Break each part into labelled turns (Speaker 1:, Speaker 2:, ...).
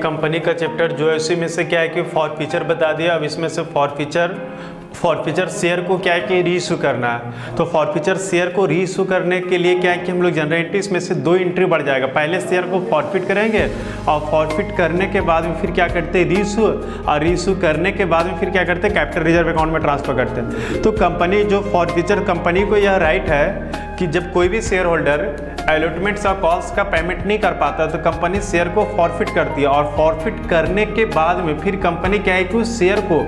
Speaker 1: Company का chapter जो है, उसी में से क्या है कि फॉर फीचर बता दिया। अब इसमें से फॉर फीचर फॉरफीचर शेयर को क्या है कि री इशू करना है। तो फॉरफीचर शेयर को री इशू करने के लिए क्या है कि हम लोग जनरल इसमें से दो एंट्री बढ़ जाएगा। पहले शेयर को फॉरफिट करेंगे और फॉरफिट करने के बाद में फिर क्या करते हैं? री इशू और री इशू करने के बाद में फिर क्या करते हैं? कैपिटल रिज़र्व अकाउंट में ट्रांसफ़र करते हैं। तो कंपनी जो फॉरफीचर कंपनी को यह राइट है कि जब कोई भी शेयर होल्डर अलॉटमेंट्स और कॉल्स का पेमेंट नहीं कर पाता तो कंपनी शेयर को फॉरफिट करती है और फॉरफिट करने के बाद में फिर कंपनी क्या है कि उस शेयर को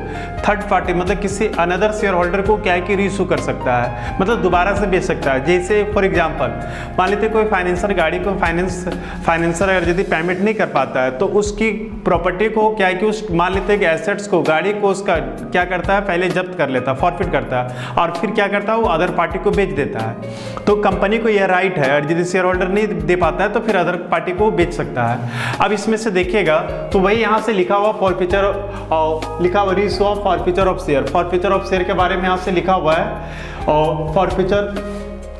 Speaker 1: थर्ड पार्टी मतलब किसी अनदर शेयर होल्डर को क्या है कि रीशू कर सकता है मतलब दोबारा से बेच सकता है। जैसे फॉर एग्ज़ाम्पल मान लेते कोई फाइनेंसर गाड़ी को फाइनेंस फाइनेंसर अगर यदि पेमेंट नहीं कर पाता है तो उसकी प्रॉपर्टी को क्या है कि उस, मान लेते कि एसेट्स को, गाड़ी को उसका क्या करता है, पहले जब्त कर लेता है फॉरफिट करता है और फिर क्या करता है, वो अदर पार्टी को बेच देता है। तो कंपनी को यह राइट है, और यदि शेयर होल्डर नहीं दे पाता है तो फिर अदर पार्टी को बेच सकता है। अब इसमें से देखिएगा तो वही यहाँ से लिखा हुआ फॉरफ्यूचर लिखा हुआ रिस हुआ forfeiture of share forfeiture of share के बारे में यहाँ से लिखा हुआ है और forfeiture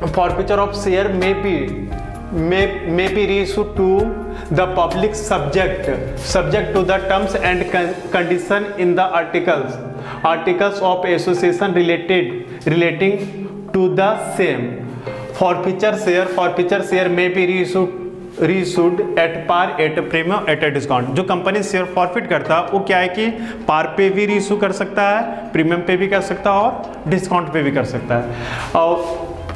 Speaker 1: forfeiture of share may be may be reissue to the public subject subject to the terms and condition in the articles articles of association related relating to the same forfeiture share forfeiture share may be reissued reissued at par at premium at a discount जो company share forfeit करता है वो क्या है कि पार पे भी reissue कर सकता है प्रीमियम पे भी कर सकता है और डिस्काउंट पे भी कर सकता है। और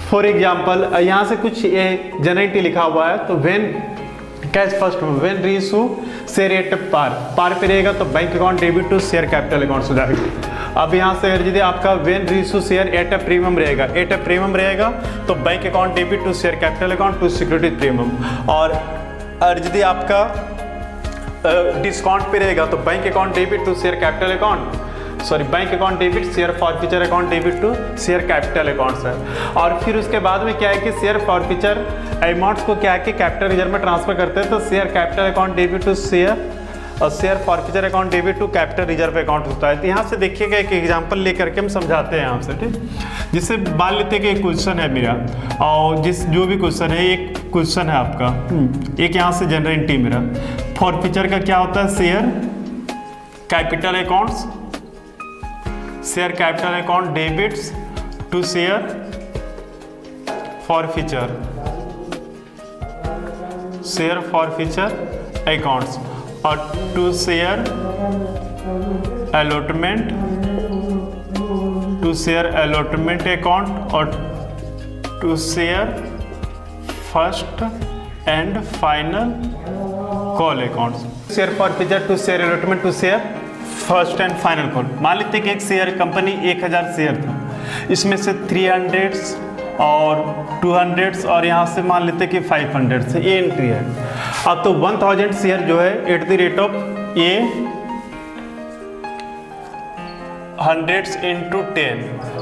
Speaker 1: फॉर एग्ज़ाम्पल यहाँ से कुछ ये जनरेटी लिखा हुआ है तो when cash first when reissue share at par par पे रहेगा तो bank account debit to share capital account हो अब यहाँ से यदि आपका when reissue share at a premium रहेगा। एट अ प्रीमियम रहेगा तो bank account debit to share capital account to security premium और यदि आपका डिस्काउंट पे रहेगा तो bank account debit to share capital account sorry bank account debit share forfeiture account debit to share capital account sir और फिर उसके बाद में क्या है कि शेयर फॉरफीचर अमाउंट्स को क्या है कि कैपिटल रिज़र्व में ट्रांसफ़र करते हैं तो share capital account debit to share share forfeiture account debit to capital reserve account होता है। तो यहाँ से देखिएगा, एक एग्ज़ाम्पल लेकर के हम समझाते हैं यहाँ से ठीक? जिससे मान लेते हैं कि एक क्वेश्चन है मेरा, और जिस, जो भी क्वेश्चन है, एक क्वेश्चन है आपका। एक यहाँ से जनरल मेरा। फॉरफीचर का क्या होता है? Share capital accounts share capital account debits to share forfeiture share forfeiture accounts और to share allotment to share allotment account और to share first and final call account share forfeiture to share allotment to share first and final call मान लेते कि एक share company एक हज़ार share था। इसमें से थ्री हंड्रेड्स और टू हंड्रेड्स और यहाँ से मान लेते कि फाइव से ये एंट्री है। अब तो वन थाउज़ेंड शेयर जो है at the rate of a hundreds into ten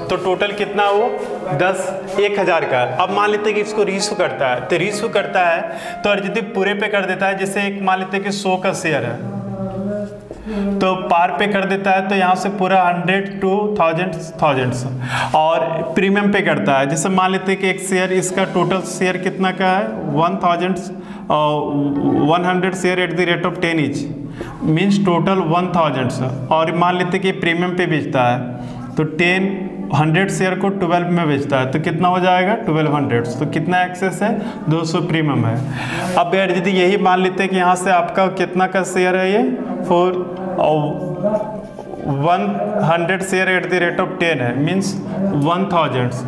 Speaker 1: तो टोटल कितना वो दस, एक हज़ार का। अब मान लेते हैं कि इसको रीशू करता है। तो रीशू करता है तो यदि पूरे पे कर देता है, जैसे एक मान लेते हैं कि सौ का शेयर है। तो पार पे कर देता है तो यहाँ से पूरा हंड्रेड टू थाउज़ेंड थाउजेंड्स और प्रीमियम पे करता है। जैसे मान लेते हैं कि एक शेयर इसका टोटल शेयर कितना का है? One thousand one hundred share at the rate of ten each means total one thousand sir और मान लेते कि प्रीमियम पे बेचता है तो टेन हंड्रेड शेयर को ट्वेल्व में बेचता है तो कितना हो जाएगा? ट्वेल्व हंड्रेड तो कितना एक्सेस है? दो सौ प्रीमियम है। अब यार यदि यही मान लेते हैं कि यहाँ से आपका कितना का शेयर है ये? Four one hundred share at the rate of ten है मीन्स वन थाउजेंड्स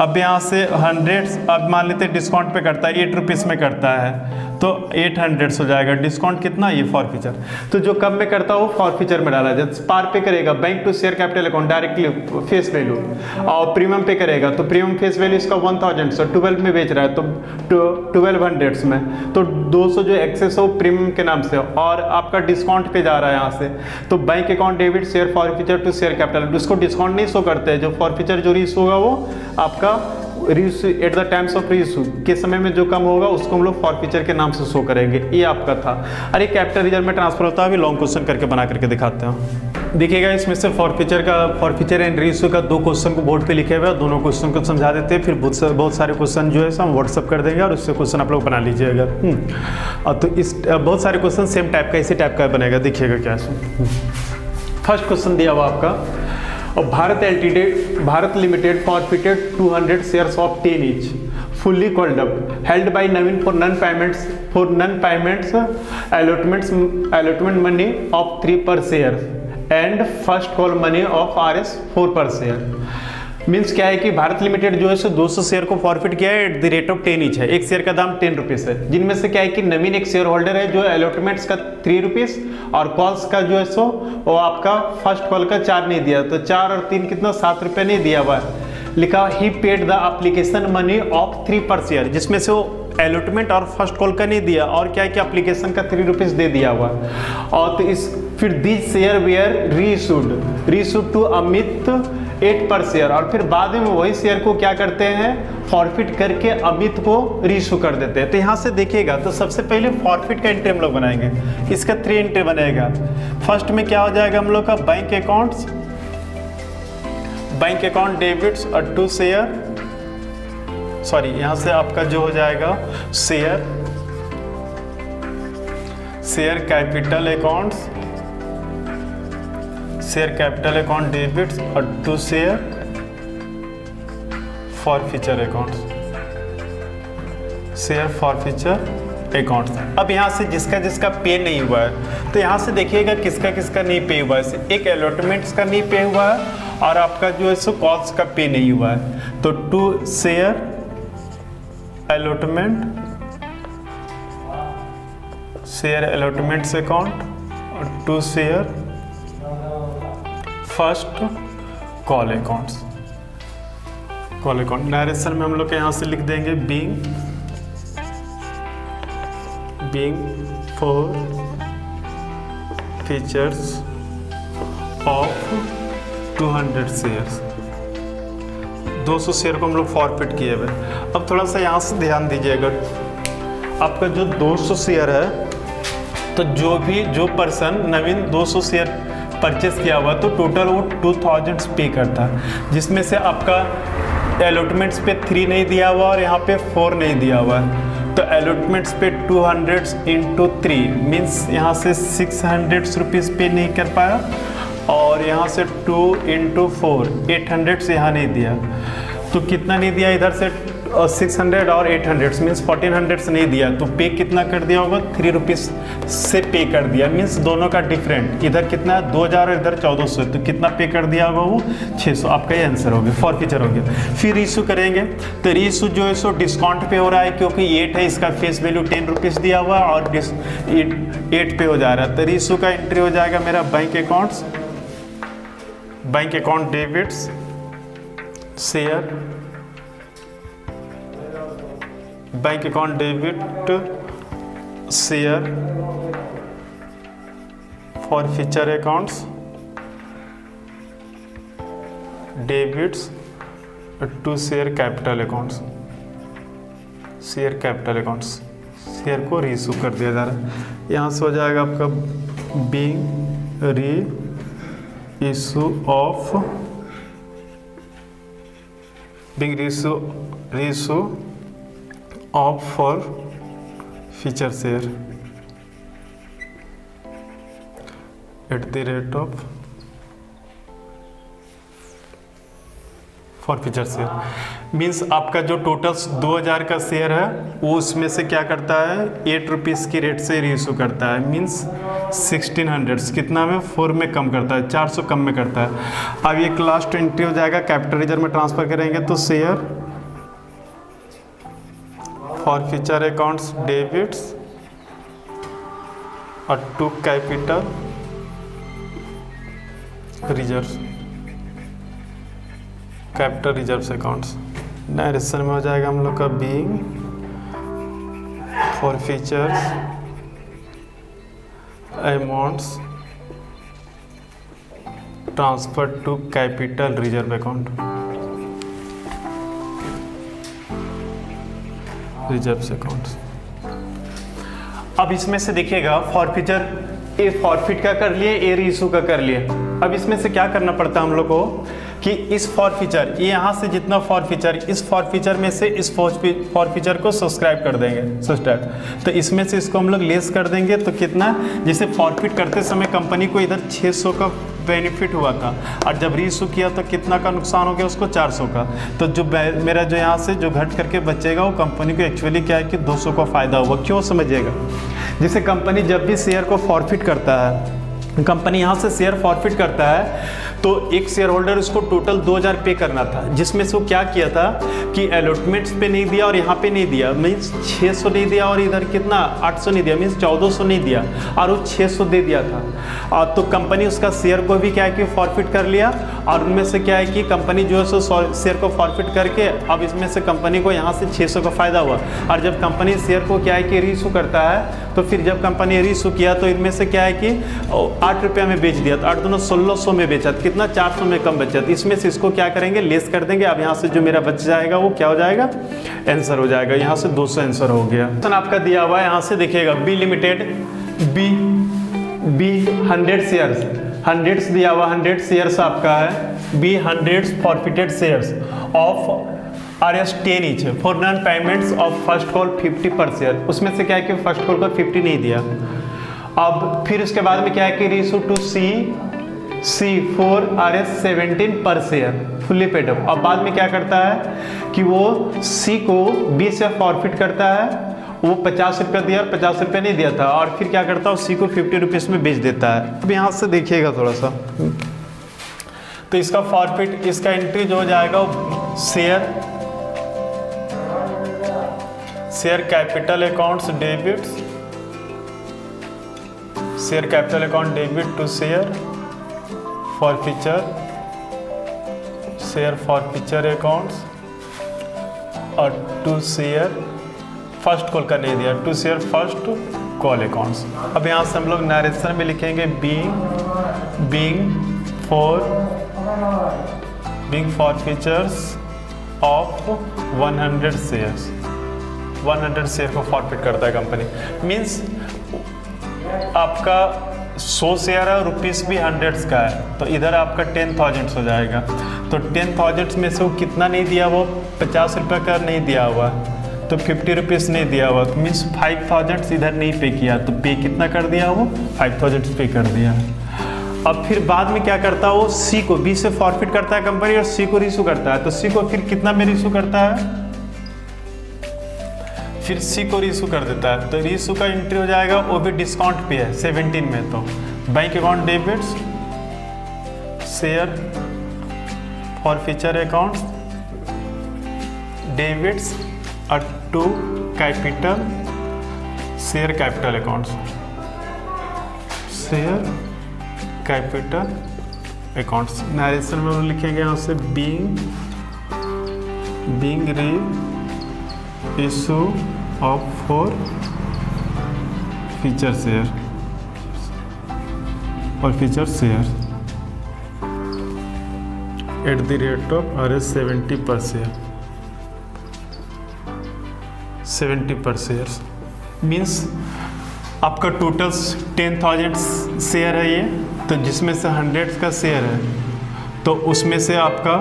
Speaker 1: अब यहाँ से हंड्रेड्स अब मान लेते डिस्काउंट पे करता है एट रुपीज़ में करता है। तो एट हंड्रेड्स हो जाएगा। डिस्काउंट कितना? ये फॉर फीचर तो जो कब में करता हो फॉर फीचर में डाला। जाए पार पे करेगा bank to share capital account directly face value और प्रीमियम पे करेगा तो प्रीमियम फेस वैल्यू इसका वन थाउज़ेंड सौ ट्वेल्व में बेच रहा है तो ट्वेल्व हंड्रेड्स में। तो दो सौ जो एक्सेस हो प्रीमियम के नाम से। और आपका डिस्काउंट पे जा रहा है यहाँ से। तो bank account debit share forfeiture to share capital उसको डिस्काउंट नहीं शो करते जो फॉर फीचर जो रीस होगा, वो आपका reissue at the times of reissue के समय में जो कम होगा, उसको हम लोग फॉरफीचर के नाम से शो करेंगे। ये आपका था। अरे कैपिटल रिज़र्व में ट्रांसफ़र होता है, अभी लॉन्ग क्वेश्चन करके बना करके दिखाते हैं। देखिएगा, इसमें से फॉरफीचर का फॉरफीचर एंड रीइश्यू का दो क्वेश्चन को बोर्ड पे लिखे हुए दोनों क्वेश्चन को समझा देते हैं। फिर बहुत सारे क्वेश्चन जो है हम व्हाट्सअप कर देंगे और उससे क्वेश्चन आप लोग बना लीजिएगा। हम्म। और तो इस बहुत सारे क्वेश्चन सेम टाइप का, इसी टाइप का बनेगा। देखिएगा क्या फ़र्स्ट क्वेश्चन दिया हुआ आपका। और Bharat L Bharat limited forfeited 200 shares of ten each fully called up held by Navin for non payments for non payments allotments allotment money of 3 per share and first call money of RS 4 per share means क्या है कि Bharat limited जो है सो 200 share को forfeit किया है at the rate of ten each है। एक शेयर का दाम टेन रुपीज़ है। जिनमें से क्या है कि नवीन एक शेयर होल्डर है जो अलॉटमेंट्स का थ्री रुपीज़ और कॉल्स का जो है सो, वो आपका फ़र्स्ट कॉल का चार नहीं दिया। तो चार और तीन कितना? सात रुपये नहीं दिया हुआ है। लिखा ही paid the application money of three per share जिसमें से वो एलोटमेंट और फ़र्स्ट कॉल का नहीं दिया और क्या है कि एप्लीकेशन का थ्री रुपीज़ दे दिया हुआ और तो इस, फिर this share were reissued reissued to Amit at per share. और फिर बाद में वही शेयर को क्या करते हैं? फॉरफिट करके अमित को रीशू कर देते हैं। तो यहाँ से देखिएगा तो सबसे पहले फॉरफिट का एंट्री हम लोग बनाएँगे। इसका थ्री एंट्री बनेगा। फ़र्स्ट में क्या हो जाएगा हम लोग का? Bank accounts bank account debits और टू शेयर सॉरी यहाँ से आपका जो हो जाएगा share share capital accounts share capital account debits और to share forfeiture accounts share forfeiture accounts अब यहाँ से जिसका जिसका पे नहीं हुआ है तो यहाँ से देखिएगा किसका किसका नहीं पे हुआ है। एक अलॉटमेंट्स का नहीं पे हुआ है और आपका जो है सो कॉस्ट का पे नहीं हुआ है। तो to share allotment share allotments account और to share first call accounts call account direction में हम लोग यहाँ से लिख देंगे being being forfeitures of 200 shares 200 share को हम लोग फॉरफिट किए हुए। अब थोड़ा सा यहाँ से ध्यान दीजिएगा आपका जो 200 शेयर है तो जो भी जो पर्सन नवीन 200 शेयर परचेस किया हुआ तो टोटल वो टू थाउजेंड्स पे करता। जिसमें से आपका एलोटमेंट्स पे थ्री नहीं दिया हुआ और यहाँ पे फोर नहीं दिया हुआ। तो एलोटमेंट्स पे two hundred into three means यहाँ से सिक्स हंड्रेड रुपीज़ पे नहीं कर पाया और यहाँ से two into four eight hundred से यहाँ नहीं दिया। तो कितना नहीं दिया? इधर से सिक्स हंड्रेड और eight hundred means fourteen hundred नहीं दिया। तो पे कितना कर दिया होगा? थ्री रुपीज़ से पे कर दिया। मीन्स दोनों का डिफरेंट इधर कितना? दो हज़ार और इधर चौदह सौ। तो कितना पे कर दिया होगा वो? छः सौ। आपका ये आंसर हो गया। फॉर फीचर हो गया। फिर इशू करेंगे। तो रीशू जो है, सो डिस्काउंट पे हो रहा है क्योंकि एट है, इसका फेस वैल्यू टेन रुपीज़ दिया हुआ और एट पे हो जा रहा है। तो रीशू का एंट्री हो जाएगा मेरा bank accounts bank account debits share bank account debit share forfeiture accounts debits to share capital accounts share capital accounts share को रीशू कर दिया जा रहा है। यहाँ से हो जाएगा आपका बींग री issue of, being ratio ratio of for feature share at the rate of forfeiture share means आपका जो टोटल 2000 का शेयर है, वो उसमें से क्या करता है? एट रुपीज़ की रेट से रीशू करता है। मीन्स सिक्सटीन हंड्रेड कितना में? फोर में कम करता है। चार सौ कम में करता है। अब ये लास्ट एंट्री हो जाएगा। कैपिटल रिज़र्व में ट्रांसफ़र करेंगे तो share forfeiture accounts debits और to capital reserve capital reserve accounts direction में हो जाएगा हम लोग का being forfeitures amounts transfer to capital reserve account reserve accounts अब इसमें से देखिएगा फॉर फीचर ए फॉरफिट का कर लिए ए रीइशू का कर लिए। अब इसमें से क्या करना पड़ता है हम लोग को? कि इस फॉर फीचर ये यहाँ से जितना फॉर फीचर इस फॉर फीचर में से इस फॉर फीचर को सब्सक्राइब कर देंगे सब्सक्राइब तो इसमें से इसको हम लोग लेस कर देंगे तो कितना? जैसे फॉरफिट करते समय कंपनी को इधर 600 का बेनिफिट हुआ था। और जब रीशू किया तो कितना का नुकसान हो गया उसको 400 का। तो जो मेरा जो यहाँ से जो घट करके बचेगा, वो कंपनी को एक्चुअली क्या है कि 200 का फ़ायदा हुआ। क्यों समझिएगा? जैसे कंपनी जब भी शेयर को फॉरफिट करता है कंपनी यहाँ से शेयर फॉरफिट करता है तो एक शेयर होल्डर उसको टोटल 2000 पे करना था, जिसमें से वो क्या किया था कि अलॉटमेंट्स पे नहीं दिया और यहाँ पे नहीं दिया मीन्स 600 नहीं दिया और इधर कितना 800 नहीं दिया मीन्स 1400 नहीं दिया, और वो 600 दे दिया था। और तो कंपनी उसका शेयर को भी क्या है कि फॉरफिट कर लिया, और उनमें से क्या है कि कंपनी जो है सो शेयर को फॉरफिट करके अब इसमें से कंपनी को यहाँ से छः सौ का फ़ायदा हुआ, और जब कंपनी शेयर को क्या है कि रीशू करता है तो फिर जब कंपनी रीशू किया तो इनमें से क्या है कि आठ रुपया में बेच दिया तो आठ दोनों सोलह सौ में बेचा कितना 400 में कम बचा? तो इसमें से इसको क्या करेंगे? लेस कर देंगे। अब यहाँ से जो मेरा बच जाएगा, वो क्या हो जाएगा? आंसर हो जाएगा। यहाँ से 200 आंसर हो गया। तो आपका दिया हुआ है, यहाँ से देखिएगा। B limited B B hundred shares hundreds दिया हुआ हंड्रेड शेयर्स आपका है। B hundred forfeited shares of R S ten each for non payments of first call fifty per share उसमें से क्या है कि फ़र्स्ट कॉल पर फिफ्टी नहीं दिया? अब फिर उसके बाद में क्या है कि reissue to C C for R S seventeen per share fully paid up अब बाद में क्या करता है कि वो सी को बी से फॉरफिट करता है, वो पचास रुपया दिया और पचास रुपया नहीं दिया था। और फिर क्या करता है सी को फिफ्टी रुपीज़ में बेच देता है। अब यहाँ से देखिएगा थोड़ा सा तो इसका फॉरफिट इसका एंट्री जो हो जाएगा share share capital accounts debits share capital account debit to share forfeiture share forfeiture accounts. और टू शेयर फ़र्स्ट कॉल का नहीं दिया। To share first call accounts अब यहाँ से हम लोग नरेशन में लिखेंगे being being for being forfeitures of 100 shares 100 share को फॉरफिट करता है कंपनी मींस आपका सौ शेयर है रुपीज़ भी हंड्रेड्स का है। तो इधर आपका टेन थाउजेंड्स हो जाएगा। तो टेन थाउजेंड्स में से वो कितना नहीं दिया वो? पचास रुपये का नहीं दिया हुआ। तो फिफ्टी रुपीज़ नहीं दिया हुआ। तो मीन्स फाइव थाउजेंड्स इधर नहीं पे किया। तो पे कितना कर दिया वो? फाइव थाउजेंड्स पे कर दिया। अब फिर बाद में क्या करता है वो? सी को बी से फॉरफिट करता है कंपनी और सी को रिशू करता है। तो सी को फिर कितना में रिशू करता है? फिर सी को रीशू कर देता है। तो रीशू का एंट्री हो जाएगा, वो भी डिस्काउंट पे है सेवेंटीन में तो। Bank account debits share forfeiture account debits और to capital share capital accounts share capital accounts narration में लिखेंगे यहाँ से being being reissue of forfeiture share और feature share at the rate of R S seventy per share seventy per share means आपका total ten thousand share है ये तो जिसमें से हंड्रेड का शेयर है तो उसमें से आपका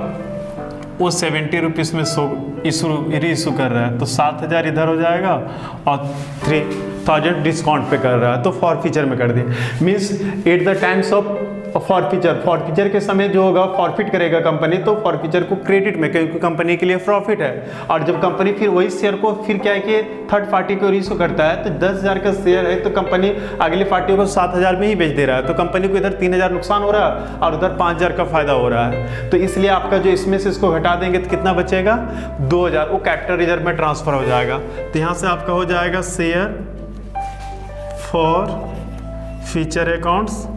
Speaker 1: वो सेवेंटी रुपीज़ में सो, इशू री इशू कर रहा है। तो सात हज़ार इधर हो जाएगा और थ्री थाउज़ेंड डिस्काउंट पे कर रहा है। तो फॉर फीचर में कर दिए means at the times of forfeiture forfeiture के समय जो होगा फॉरफिट करेगा कंपनी तो फॉर फीचर को क्रेडिट में, क्योंकि कंपनी के लिए प्रॉफिट है। और जब कंपनी फिर वही शेयर को, फिर क्या है कि थर्ड पार्टी को रिशो करता है तो दस हज़ार का शेयर है तो कंपनी अगली पार्टी को सात हज़ार में ही बेच दे रहा है। तो कंपनी को इधर तीन हज़ार नुकसान हो रहा है, और उधर पाँच हज़ार का फ़ायदा हो रहा है। तो इसलिए आपका जो इसमें से इसको घटा देंगे तो कितना बचेगा? दो हज़ार। वो कैपिटल रिज़र्व में ट्रांसफ़र हो जाएगा। तो यहाँ से आपका हो जाएगा share forfeiture accounts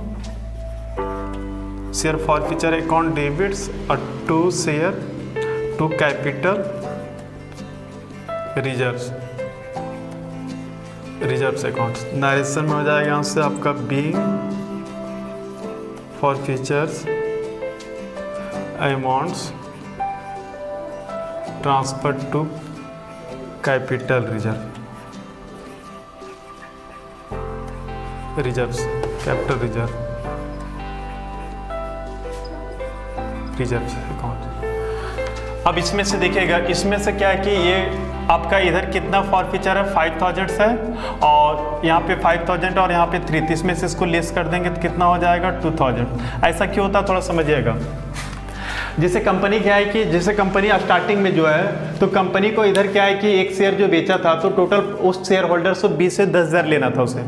Speaker 1: share feature account debits to share, to capital reserves reserve accounts. Narration में हो जाएगा यहाँ से आपका being forfeitures amounts transfer to capital reserve. Reserves, capital reserve. Reserve account अब इसमें से देखिएगा, इसमें से क्या है कि ये आपका इधर कितना फॉर फीचर है? फाइव थाउज़ेंड है और यहाँ पे फाइव थाउज़ेंड और यहाँ पे थ्री इसमें से इसको लेस कर देंगे तो कितना हो जाएगा? टू थाउज़ेंड ऐसा क्यों होता है? थोड़ा समझिएगा। जैसे कंपनी क्या है कि जैसे कंपनी स्टार्टिंग में जो है तो कंपनी को इधर क्या है कि एक शेयर जो बेचा था तो टोटल उस शेयर होल्डर से बीस से दस हज़ार लेना था उसे।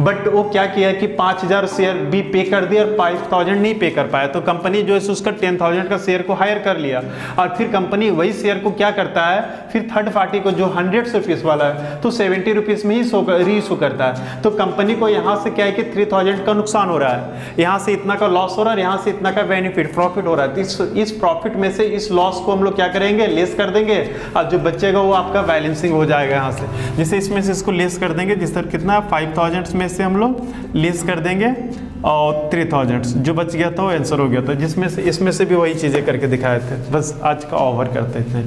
Speaker 1: बट वो क्या किया कि पाँच हज़ार शेयर भी पे कर दिया और फाइव थाउज़ेंड नहीं पे कर पाया। तो कंपनी जो है उसका टेन थाउज़ेंड का शेयर को हायर कर लिया। और फिर कंपनी वही शेयर को क्या करता है, फिर थर्ड पार्टी को जो हंड्रेड रुपीज़ वाला है तो सेवेंटी रुपीज़ में ही री इशू करता है। तो कंपनी को यहाँ से क्या है कि थ्री थाउज़ेंड का नुकसान हो रहा है। यहाँ से इतना का लॉस हो रहा है यहाँ से इतना का बेनिफिट प्रॉफिट हो रहा है। तो इस प्रॉफिट में से इस लॉस को हम लोग क्या करेंगे? लेस कर देंगे। और जो बचेगा वो आपका बैलेंसिंग हो जाएगा यहाँ से। जैसे इसमें से इसको लेस कर देंगे, जिस तरह कितना? फाइव थाउजेंड्स में से हम लोग लेस कर देंगे और थ्री थाउजेंड्स जो बच गया था वो आंसर हो गया था। जिसमें से, इसमें से भी वही चीज़ें करके दिखाए थे। बस आज का ओवर करते इतने